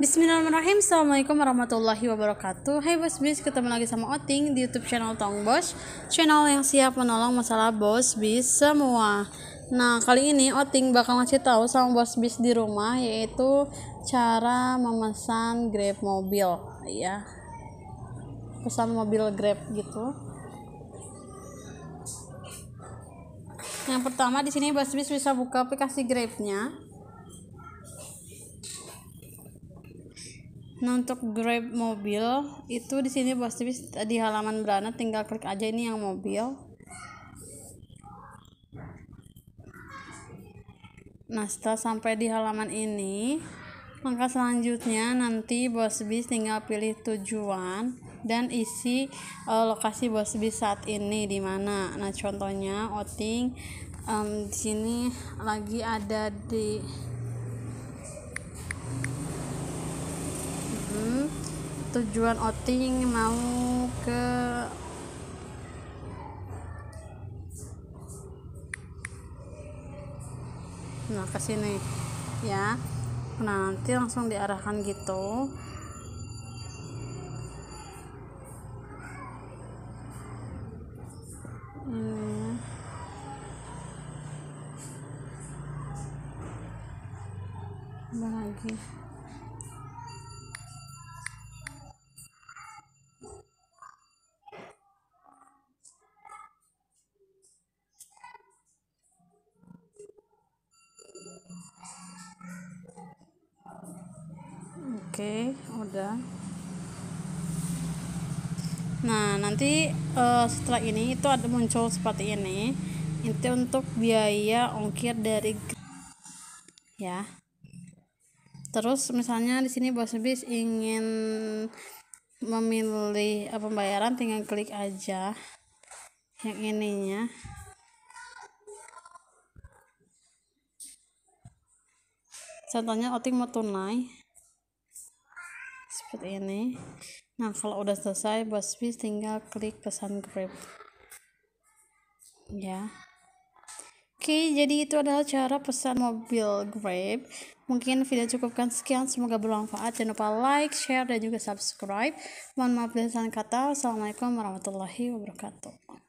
Bismillahirrahmanirrahim. Assalamualaikum warahmatullahi wabarakatuh. Hai bos bis ketemu lagi sama Oting di youtube channel Tong Bos. Channel yang siap menolong masalah bos bis semua. Nah kali ini Oting bakal ngasih tahu sama bos bis di rumah Yaitu cara memesan grab mobil. Ya Pesan mobil grab gitu. Yang pertama di sini bos bis bisa buka aplikasi grabnya Nah untuk Grab mobil itu di sini pasti di halaman berana tinggal klik aja ini yang mobil. Nah setelah sampai di halaman ini maka selanjutnya nanti bos bis tinggal pilih tujuan dan isi uh, lokasi bos bis saat ini di mana. Nah contohnya outing um, di sini lagi ada di tujuan outing mau ke nah ke sini. Ya. Nah nanti langsung diarahkan gitu. Ini. Lagi Oke, udah. Nah, nanti uh, setelah ini itu ada muncul seperti ini. Itu untuk biaya ongkir dari ya. Terus misalnya di sini bos bis ingin memilih uh, pembayaran tinggal klik aja yang ininya. Contohnya outing mau tunai seperti ini nah kalau udah selesai bos bis tinggal klik pesan grab ya Oke, jadi itu adalah cara pesan mobil Grab. Mungkin video cukupkan sekian, semoga bermanfaat. Jangan lupa like, share, dan juga subscribe. Mohon maaf dari kata. Assalamualaikum warahmatullahi wabarakatuh.